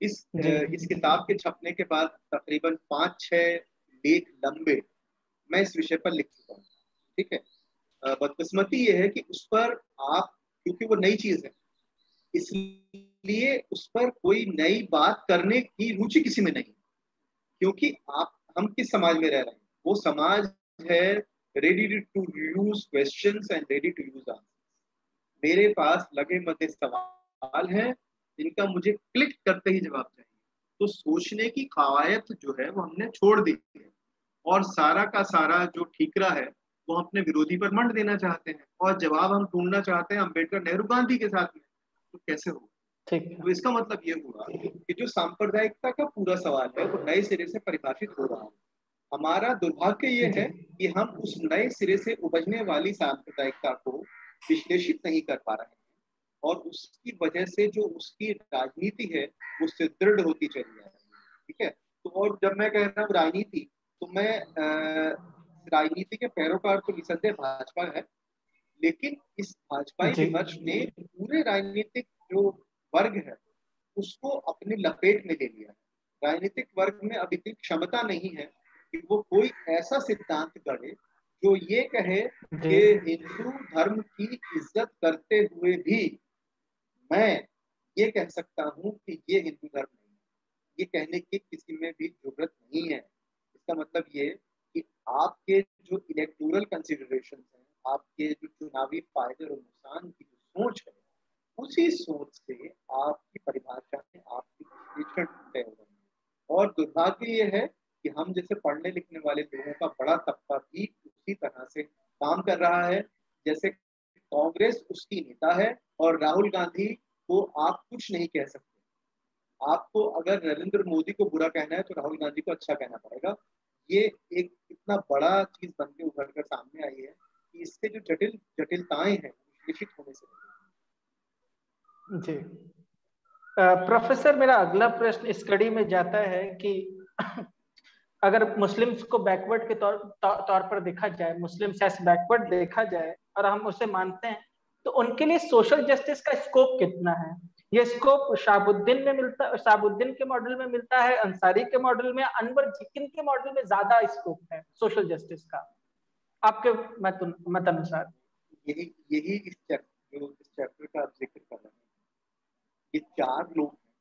इस इस किताब के छपने के बाद तकरीबन पाँच छह लेख लंबे मैं इस विषय पर लिख चुका हूँ। ठीक है? बदकिस्मती ये है कि उस पर आप, क्योंकि वो नई चीज़ है, इसलिए उस पर कोई नई बात करने की रुचि किसी में नहीं क्योंकि आप, हम किस समाज में रह रहे हैं? वो समाज है ready to use question and ready to use answer मेरे पास लगे मते सवाल हैं, जिनका मुझे क्लिक करते ही जवाब चाहिए। तो सोचने की कवायद जो है, वो हमने छोड़ दी है। और सारा का सारा जो ठीकरा है वो अपने विरोधी पर मंड देना चाहते हैं और जवाब हम ढूंढना चाहते हैं अंबेडकर नेहरू गांधी के साथ में। तो कैसे होगा? ठीक तो इसका मतलब ये हुआ कि जो सांप्रदायिकता का पूरा सवाल है वो नए सिरे से परिभाषित हो रहा है। हमारा दुर्भाग्य ये है। कि हम उस नए सिरे से उबजने वाली सांप्रदायिकता को विश्लेषित नहीं कर पा रहे हैं और उसकी वजह से जो उसकी राजनीति है वो सुदृढ़ होती चली जा रही है। ठीक है? तो और जब मैं कह रहा हूँ राजनीति तो मैं राजनीति के पैरोकार तो निसंदेह भाजपा है लेकिन इस भाजपाई विमर्श ने पूरे राजनीतिक जो वर्ग है उसको अपने लपेट में ले लिया है। राजनीतिक वर्ग में अब इतनी क्षमता नहीं है कि वो कोई ऐसा सिद्धांत गढ़े जो ये कहे कि हिंदू धर्म की इज़्ज़त करते हुए भी मैं ये कह सकता हूँ कि ये हिंदू धर्म नहीं है। ये कहने की किसी में भी ज़रूरत नहीं है। इसका मतलब ये कि आपके जो इलेक्टोरल कंसिडरेशन है, आपके जो चुनावी फ़ायदे और नुकसान की जो सोच है, उसी सोच से आपकी परिभाषा में आपकी विश्लेषण तय हो रही है। और दुर्भाग्य ये है कि हम जैसे पढ़ने लिखने वाले लोगों का बड़ा तबका भी उसी तरह से काम कर रहा है। जैसे कांग्रेस उसकी नेता है और राहुल गांधी को आप कुछ नहीं कह सकते। आपको अगर नरेंद्र मोदी को बुरा कहना है तो राहुल गांधी को अच्छा कहना पड़ेगा। ये एक इतना बड़ा चीज़ बन के उभर कर सामने आई है कि इससे जो जटिल, जटिलताएँ हैं, निश्चित होने से जी। प्रोफेसर, मेरा अगला प्रश्न इस कड़ी में जाता है कि अगर मुस्लिम्स को बैकवर्ड के तौर तौर पर देखा जाए, मुस्लिम्स एस बैकवर्ड देखा जाए और हम उसे मानते हैं तो उनके लिए सोशल जस्टिस का स्कोप कितना है? ये स्कोप शाहबुद्दीन में मिलता शाहबुद्दीन के मॉडल में मिलता है, अंसारी के मॉडल में, अनवर जिकिन के मॉडल में ज़्यादा स्कोप है सोशल जस्टिस का। आपके मत मत अनुसार यही यही इस चैप्टर जो इस चैप्टर का आप ज़िक्र कर रहे हैं, ये चार लोग हैं,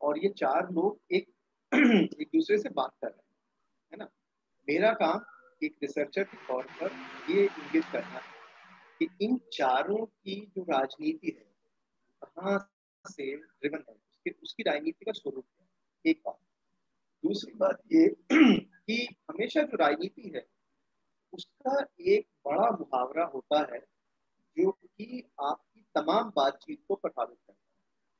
और ये चार लोग एक एक दूसरे से बात कर रहे हैं, है ना? मेरा काम एक रिसर्चर के तौर पर ये इंगित करना है कि इन चारों की जो राजनीति है, कहाँ से ड्रिवन है। उसकी उसकी राजनीति का स्वरूप है एक बात। दूसरी बात ये कि हमेशा जो राजनीति है उसका एक बड़ा मुहावरा होता है जो कि आपकी तमाम बातचीत को प्रभावित करता है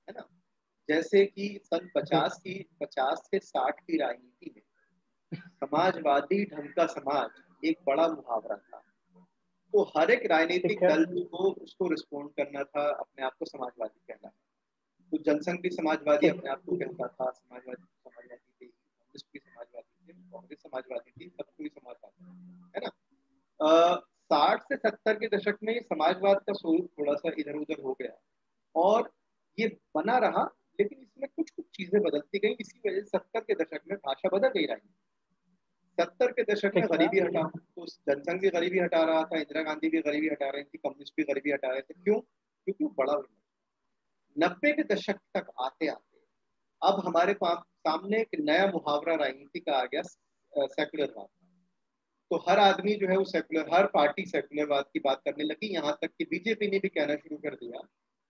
है ना? जैसे कि सन पचास की पचास से साठ की राजनीति में समाजवादी ढंग का समाज एक बड़ा मुहावरा था। तो हर एक राजनीतिक दल को उसको रिस्पोंड करना था अपने आप को समाजवादी तो जनसंघ भी समाजवादी अपने आप को कहता था समाजवादी समाजवादी थे कम्युनिस्ट भी समाजवादी थे कांग्रेस समाजवादी थी सब कोई समाजवादी है ना? साठ से सत्तर के दशक में समाजवाद का स्वरूप थोड़ा सा इधर उधर हो गया और ये बना रहा लेकिन इसमें कुछ कुछ चीज़ें बदलती गई इसी वजह से सत्तर के दशक में भाषा बदल गई रही। सत्तर के दशक में गरीबी हटा तो जनसंघ भी गरीबी हटा रहा था इंदिरा गांधी भी गरीबी हटा रही थी कम्युनिस्ट भी गरीबी हटा रहे थे क्यों? नब्बे के दशक तक आते आते अब हमारे पास सामने एक नया मुहावरा राजनीति का आ गया सेकुलरवाद तो हर आदमी जो है वो सेकुलर हर पार्टी सेकुलरवाद की बात करने लगी। यहाँ तक कि बीजेपी ने भी कहना शुरू कर दिया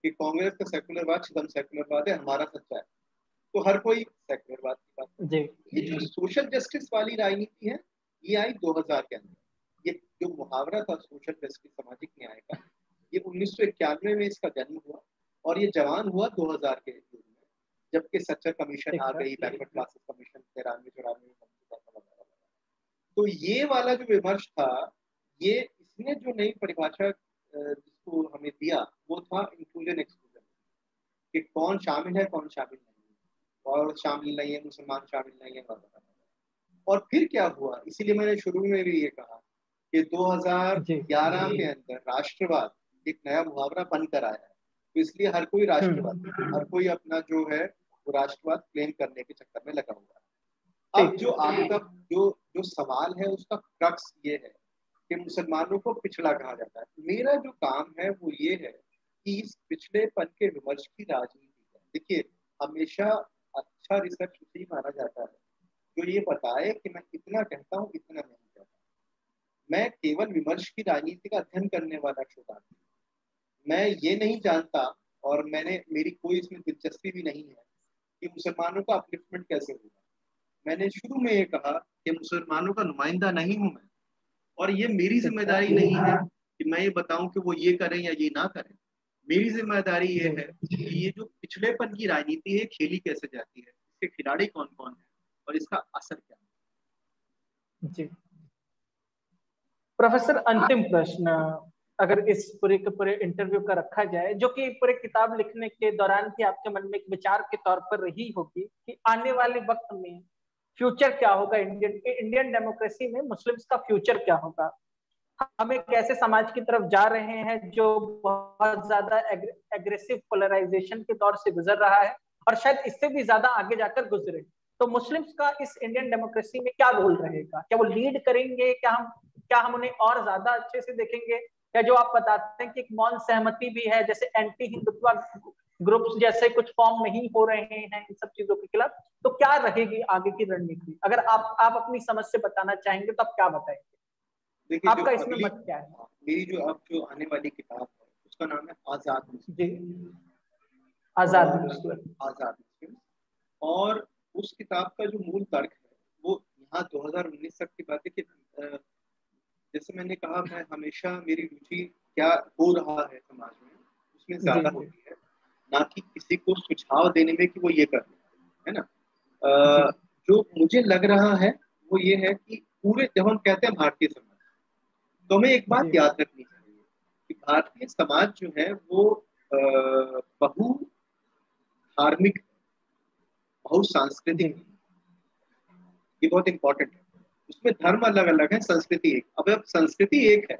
कि कांग्रेस का सेकुलरवाद शिदम सेकुलरवाद है हमारा सच्चा है। तो हर कोई सेकुलरवाद की बात जी। ये जो सोशल जस्टिस वाली राजनीति है ये आई 2000 के अंदर। ये जो मुहावरा था सोशल जस्टिस सामाजिक न्याय का ये उन्नीस सौ इक्यानवे में इसका जन्म हुआ। और ये जवान हुआ 2000 के युग में जबकि सच्चर कमीशन आ गई बैकवर्ड क्लासेस कमीशन तिरानवे चौरानवे तो ये वाला जो विमर्श था ये इसने जो नई परिभाषा जिसको हमें दिया वो था इंक्लूजन एक्सक्लूजन कि कौन शामिल है कौन शामिल नहीं है। और शामिल नहीं है मुसलमान शामिल नहीं है वगैरह और फिर क्या हुआ? इसीलिए मैंने शुरू में भी ये कहा कि 2011 के अंदर राष्ट्रवाद एक नया मुहावरा बनकर आया है। तो इसलिए हर कोई राष्ट्रवाद हम्म। हर कोई अपना जो है वो राष्ट्रवाद क्लेम करने के चक्कर में लगा हुआ है। अब जो आपका जो जो सवाल है उसका क्रक्स ये है कि मुसलमानों को पिछड़ा कहा जाता है। मेरा जो काम है वो ये है कि इस पिछड़ेपन के विमर्श की राजनीति है। देखिए हमेशा अच्छा रिसर्च उसे माना जाता है जो ये बताए कि मैं इतना कहता हूँ इतना नहीं कहता। मैं केवल विमर्श की राजनीति का अध्ययन करने वाला श्रोता मैं ये नहीं जानता और मैंने, मेरी कोई इसमें दिलचस्पी भी नहीं है कि मुसलमानों का अपलिफ्टमेंट कैसे होगा मैंने शुरू में ये कहा कि मुसलमानों का नुमाइंदा नहीं हूँ मैं और ये मेरी ज़िम्मेदारी नहीं है कि मैं ये बताऊँ कि वो ये करें या ये ना करें। मेरी ज़िम्मेदारी ये है कि ये जो पिछड़ेपन की राजनीति है, खेली कैसे जाती है, इसके खिलाड़ी कौन कौन है और इसका असर क्या है? जी। प्रोफेसर, अंतिम प्रश्न। अगर इस पूरे के पूरे इंटरव्यू का रखा जाए, जो कि पूरे किताब लिखने के दौरान भी आपके मन में एक विचार के तौर पर रही होगी कि आने वाले वक्त में फ्यूचर क्या होगा इंडियन इंडियन डेमोक्रेसी में मुस्लिम्स का फ्यूचर क्या होगा? हम एक ऐसे समाज की तरफ़ जा रहे हैं जो बहुत ज़्यादा एग्रेसिव पोलराइजेशन के दौर से गुजर रहा है और शायद इससे भी ज़्यादा आगे जाकर गुजरे। तो मुस्लिम्स का इस इंडियन डेमोक्रेसी में क्या रोल रहेगा? क्या वो लीड करेंगे? क्या हम क्या हम उन्हें और ज़्यादा अच्छे से देखेंगे? या जो आप बताते हैं कि एक मौन सहमति भी है जैसे एंटी हिंदुत्व ग्रुप्स जैसे कुछ फॉर्म नहीं हो रहे हैं इन सब चीज़ों के खिलाफ तो क्या रहेगी आगे की रणनीति? अगर आप आप अपनी समझ से बताना चाहेंगे तो आप क्या बताएँगे? आपका इसमें मत क्या है? मेरी जो अब जो आने वाली किताब है उसका नाम है आज़ाद जी। आज़ाद आज़ाद और उस किताब का जो मूल तर्क है वो यहाँ 2019 तक की बात है कि जैसे मैंने कहा मैं हमेशा मेरी रुचि क्या हो रहा है समाज में उसमें ज़्यादा होती है। ना कि किसी को सुझाव देने में कि वो ये कर है ना? आ, जो। मुझे लग रहा है वो ये है कि पूरे जब हम कहते हैं भारतीय समाज तो हमें एक बात याद रखनी चाहिए कि भारतीय समाज जो है वो बहु धार्मिक बहु सांस्कृतिक ये बहुत इंपॉर्टेंट है। उसमें धर्म अलग अलग है संस्कृति एक। अब अब संस्कृति एक है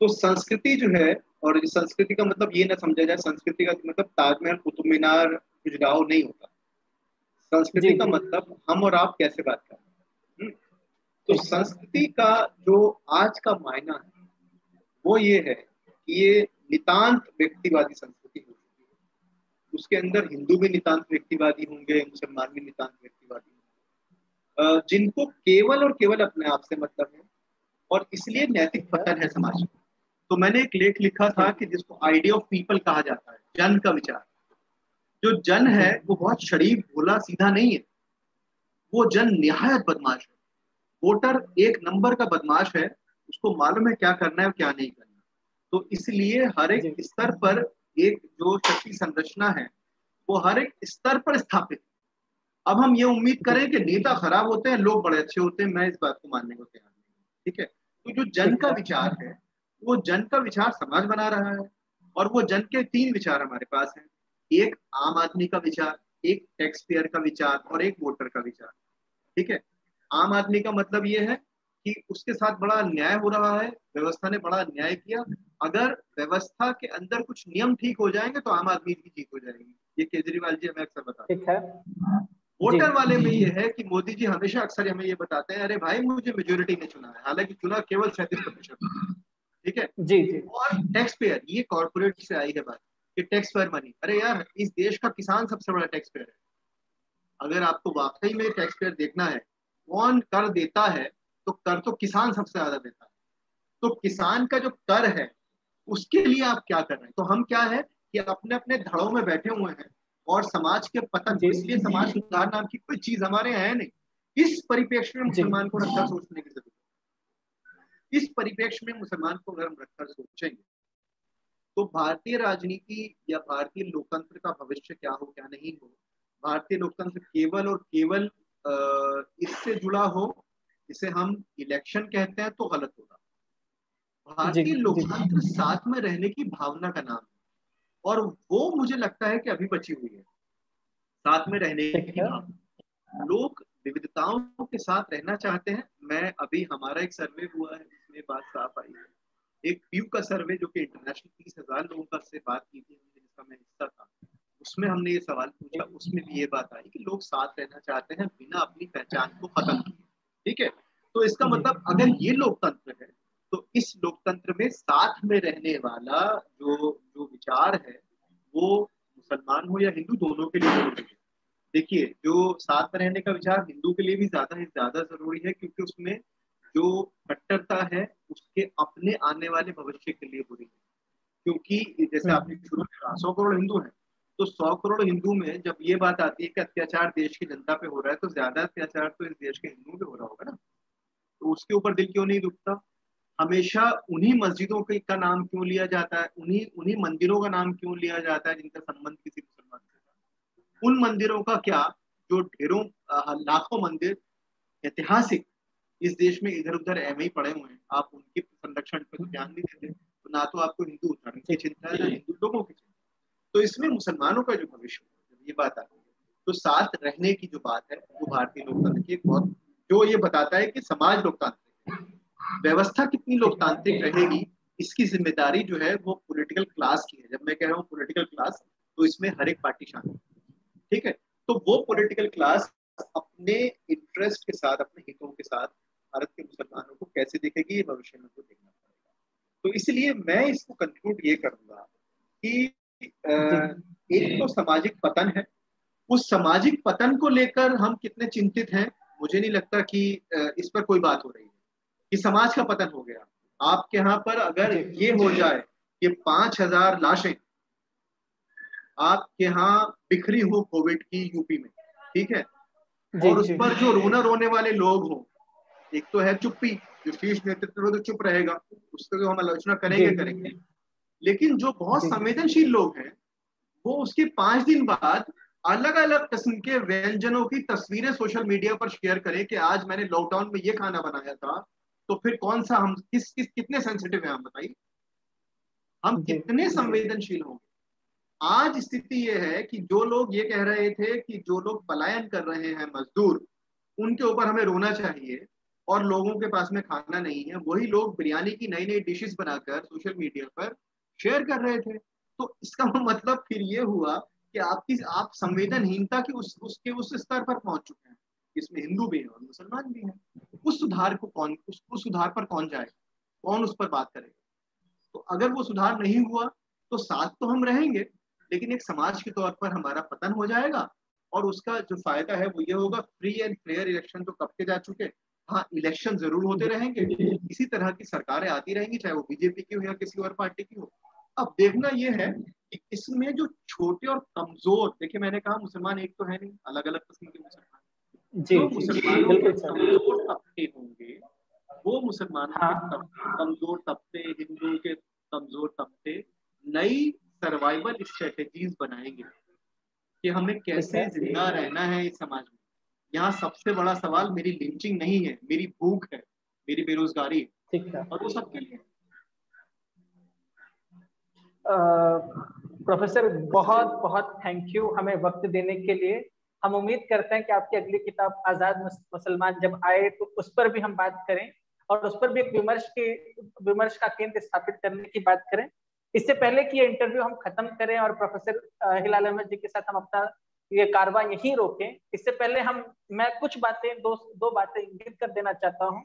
तो संस्कृति जो है और संस्कृति का मतलब ये ना समझा जाए संस्कृति का मतलब ताजमहल कुतुब मीनार खजुराहो नहीं होता। संस्कृति का मतलब हम और आप कैसे बात कर रहे हैं? हम्म? तो संस्कृति का जो आज का मायना है वो ये है कि ये नितांत व्यक्तिवादी संस्कृति हो चुकी है। उसके अंदर हिंदू भी नितांत व्यक्तिवादी होंगे मुसलमान भी नितांत व्यक्तिवादी जिनको केवल और केवल अपने आप से मतलब है और इसलिए नैतिक पतन है समाज में। तो मैंने एक लेख लिखा था कि जिसको आइडिया ऑफ़ पीपल कहा जाता है जन का विचार। जो जन है वो बहुत शरीफ भोला सीधा नहीं है। वो जन निहायत बदमाश है। वोटर एक नंबर का बदमाश है उसको मालूम है क्या करना है और क्या नहीं करना तो इसलिए हर एक स्तर पर एक जो शक्ति संरचना है वो हर एक स्तर पर स्थापित अब हम ये उम्मीद करें कि नेता खराब होते हैं लोग बड़े अच्छे होते हैं मैं इस बात को मानने को तैयार नहीं ठीक है? तो जो जन का विचार है वो जन का विचार समाज बना रहा है और वो जन के तीन विचार हमारे पास हैं। एक आम आदमी का विचार एक टैक्स पेयर का विचार और एक वोटर का विचार ठीक है? आम आदमी का मतलब ये है कि उसके साथ बड़ा अन्याय हो रहा है व्यवस्था ने बड़ा अन्याय किया। अगर व्यवस्था के अंदर कुछ नियम ठीक हो जाएँगे तो आम आदमी भी ठीक हो जाएगी। ये केजरीवाल जी हमें अक्सर बताते वोटर वाले में ये है कि मोदी जी हमेशा अक्सर हमें ये बताते हैं अरे भाई मुझे मेजोरिटी ने चुना है। हालाँकि चुना केवल सैंतीस प्रतिशत। ठीक है? जी जी। और टैक्स पेयर ये कॉर्पोरेट से आई है बात कि टैक्स पेयर मनी अरे यार इस देश का किसान सबसे बड़ा टैक्स पेयर है। अगर आपको वाकई में टैक्स पेयर देखना है कौन कर देता है तो कर तो किसान सबसे ज़्यादा देता है। तो किसान का जो कर है उसके लिए आप क्या कर रहे हैं? तो हम क्या है कि अपने अपने धड़ों में बैठे हुए हैं। और समाज के पतन इसलिए समाज सुधार नाम की कोई चीज़ हमारे है नहीं। इस परिप्रेक्ष्य में मुसलमान को रखकर सोचने की ज़रूरत इस परिप्रेक्ष्य में मुसलमान को अगर हम रखकर सोचेंगे तो भारतीय राजनीति या भारतीय लोकतंत्र का भविष्य क्या हो क्या नहीं हो भारतीय लोकतंत्र केवल और केवल इससे जुड़ा हो जिसे हम इलेक्शन कहते हैं तो गलत होगा। भारतीय लोकतंत्र साथ में रहने की भावना का नाम है। और वो मुझे लगता है कि अभी बची हुई है। साथ में रहने की लोग विविधताओं के साथ रहना चाहते हैं। मैं अभी हमारा एक सर्वे हुआ है जिसमें बात साफ़ आई है। एक व्यू का सर्वे जो कि इंटरनेशनल तीस हज़ार लोगों का से बात की थी जिसका मैं हिस्सा था। उसमें हमने ये सवाल पूछा उसमें भी ये बात आई कि लोग साथ रहना चाहते हैं बिना अपनी पहचान को खत्म किए। ठीक है? तो इसका मतलब अगर ये लोकतंत्र है तो इस लोकतंत्र में साथ में रहने वाला जो जो विचार है वो मुसलमान हो या हिंदू दोनों के लिए ज़रूरी है देखिए जो साथ में रहने का विचार हिंदू के लिए भी ज़्यादा ज़्यादा ज़रूरी है क्योंकि उसमें जो कट्टरता है उसके अपने आने वाले भविष्य के लिए बुरी है। क्योंकि जैसे आपने हम्म। शुरू में कहा सौ करोड़ हिंदू हैं तो सौ करोड़ हिंदू में जब ये बात आती है कि अत्याचार देश की जनता पे हो रहा है तो ज़्यादा अत्याचार तो इस देश के हिंदुओं पे हो रहा होगा ना? तो उसके ऊपर दिल क्यों नहीं दुखता? हमेशा उन्हीं मस्जिदों के का नाम क्यों लिया जाता है? उन्हीं उन्हीं मंदिरों का नाम क्यों लिया जाता है जिनका संबंध किसी मुसलमान से उन मंदिरों का क्या? जो ढेरों लाखों मंदिर ऐतिहासिक इस देश में इधर उधर एम ही पड़े हुए हैं। आप उनके संरक्षण पर तो ध्यान नहीं देते तो ना तो आपको हिंदू धर्म की चिंता है, ना हिंदू लोगों की चिंता तो इसमें मुसलमानों का जो भविष्य ये बात आती है तो साथ रहने की जो बात है, वो भारतीय लोकतंत्र की बहुत जो ये बताता है कि समाज लोकतांत्रिक व्यवस्था कितनी लोकतांत्रिक रहेगी इसकी ज़िम्मेदारी जो है वो पॉलिटिकल क्लास की है। जब मैं कह रहा हूँ पॉलिटिकल क्लास तो इसमें हर एक पार्टी शामिल ठीक है? तो वो पॉलिटिकल क्लास अपने इंटरेस्ट के साथ अपने हितों के साथ भारत के मुसलमानों को कैसे देखेगी ये भविष्य में तो देखना पड़ेगा। तो इसलिए मैं इसको कंक्लूड ये करूँगा कि एक तो सामाजिक पतन है। उस सामाजिक पतन को लेकर हम कितने चिंतित हैं मुझे नहीं लगता कि इस पर कोई बात हो रही है। कि समाज का पतन हो गया। आपके यहाँ पर अगर ये हो जाए कि पाँच हज़ार लाशें आपके यहाँ बिखरी हो कोविड की यूपी में ठीक है? और उस पर जो रोना रोने वाले लोग हो एक तो है चुप्पी जो शीर्ष नेतृत्व तो चुप रहेगा उसको तो हम आलोचना करेंगे करेंगे। लेकिन जो बहुत संवेदनशील लोग हैं वो उसके पाँच दिन बाद अलग अलग किस्म के व्यंजनों की तस्वीरें सोशल मीडिया पर शेयर करें कि आज मैंने लॉकडाउन में ये खाना बनाया था तो फिर कौन सा हम किस किस कितने सेंसिटिव है हम बताइए। हम कितने संवेदनशील होंगे। आज स्थिति ये है कि जो लोग ये कह रहे थे कि जो लोग पलायन कर रहे हैं मजदूर उनके ऊपर हमें रोना चाहिए और लोगों के पास में खाना नहीं है। वही लोग बिरयानी की नई नई डिशेस बनाकर सोशल मीडिया पर शेयर कर रहे थे। तो इसका मतलब फिर ये हुआ कि आपकी आप संवेदनहीनता की उस उसके उस स्तर पर पहुँच चुके हैं। इसमें हिंदू भी है और मुसलमान भी है। उस सुधार को कौन उस, उस सुधार पर कौन जाएगा? कौन उस पर बात करेगा? तो अगर वो सुधार नहीं हुआ तो साथ तो हम रहेंगे लेकिन एक समाज के तौर पर हमारा पतन हो जाएगा और उसका जो फ़ायदा है वो ये होगा फ्री एंड फेयर इलेक्शन तो कब के जा चुके? हाँ इलेक्शन ज़रूर होते रहेंगे। इसी तरह की सरकारें आती रहेंगी चाहे वो बीजेपी की हो या किसी और पार्टी की हो। अब देखना यह है कि इसमें जो छोटे और कमज़ोर देखिए मैंने कहा मुसलमान एक तो है नहीं अलग अलग किस्म के मुसलमान। जो मुसलमानों के कमज़ोर तबके होंगे वो मुसलमान हाँ। कमज़ोर तबके हिंदू के कमज़ोर तबके नई सर्वाइवल स्ट्रेटेजीज बनाएँगे कि हमें कैसे ज़िंदा रहना है इस समाज में। यहाँ सबसे बड़ा सवाल मेरी लिंचिंग नहीं है मेरी भूख है मेरी बेरोजगारी ठीक है। और वो सबके लिए। प्रोफेसर बहुत बहुत थैंक यू हमें वक्त देने के लिए। हम उम्मीद करते हैं कि आपकी अगली किताब आज़ाद मुसलमान जब आए तो उस पर भी हम बात करें और उस पर भी एक विमर्श के, विमर्श का केंद्र स्थापित करने की बात करें। इससे पहले कि ये इंटरव्यू हम खत्म करें और प्रोफेसर हिलाल अहमद जी के साथ हम अपना ये कारवा यही रोकें, इससे पहले हम, मैं कुछ बातें, दो दो बातें इंगित कर देना चाहता हूँ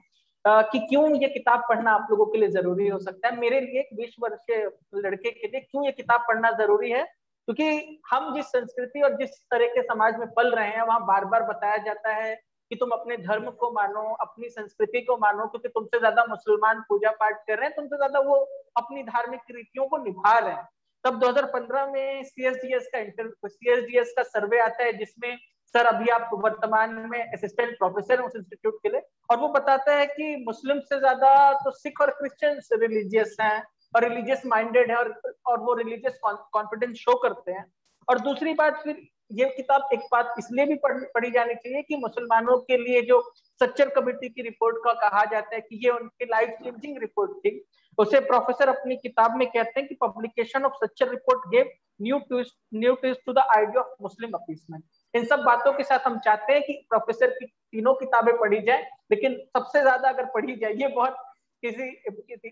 कि क्यों ये किताब पढ़ना आप लोगों के लिए ज़रूरी हो सकता है। मेरे लिए एक बीस वर्षीय लड़के के लिए क्यों ये किताब पढ़ना ज़रूरी है? क्योंकि हम जिस संस्कृति और जिस तरह के समाज में पल रहे हैं, वहाँ बार बार बताया जाता है कि तुम अपने धर्म को मानो, अपनी संस्कृति को मानो, क्योंकि तुमसे ज़्यादा मुसलमान पूजा पाठ कर रहे हैं, तुमसे ज़्यादा वो अपनी धार्मिक रीतियों को निभा रहे हैं। तब 2015 में सीएसडीएस का इंटर सीएसडीएस का सर्वे आता है, जिसमें सर अभी आप वर्तमान में असिस्टेंट प्रोफेसर हैं उस इंस्टीट्यूट के लिए, और वो बताता है कि मुस्लिम से ज़्यादा तो सिख और क्रिश्चियन रिलीजियस हैं। और रिलीजियस माइंडेड है और और वो रिलीजियस कॉन्फिडेंस शो करते हैं। और दूसरी बात फिर ये किताब एक बात इसलिए भी पढ़, पढ़ी जानी चाहिए कि मुसलमानों के लिए जो सच्चर कमेटी की रिपोर्ट का कहा जाता है कि ये उनकी लाइफ चेंजिंग रिपोर्ट थी उसे प्रोफेसर अपनी किताब में कहते हैं कि publication of Sachar report gave new twist new twist to the idea of Muslim appeasement in सब बातों के साथ हम चाहते हैं कि प्रोफेसर की तीनों किताबें पढ़ी जाए लेकिन सबसे ज़्यादा अगर पढ़ी जाए ये बहुत किसी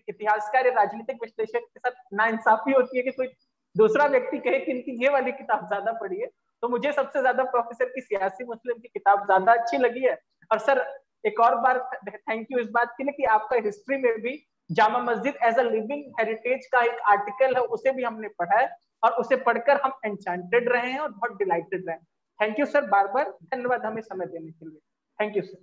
इतिहासकार या राजनीतिक विश्लेषक के साथ नाइंसाफी होती है कि कोई दूसरा व्यक्ति कहे कि इनकी ये वाली किताब ज़्यादा पढ़ी है तो मुझे सबसे ज़्यादा प्रोफेसर की सियासी मुस्लिम की किताब ज़्यादा अच्छी लगी है। और सर, एक और बार थैंक यू इस बात के लिए कि आपका हिस्ट्री में भी Jama Masjid as a living heritage का एक आर्टिकल है, उसे भी हमने पढ़ा है और उसे पढ़कर हम एंचांटेड रहे हैं और बहुत डिलाइटेड रहे हैं। थैंक यू सर बार बार धन्यवाद हमें समय देने के लिए। Thank you sir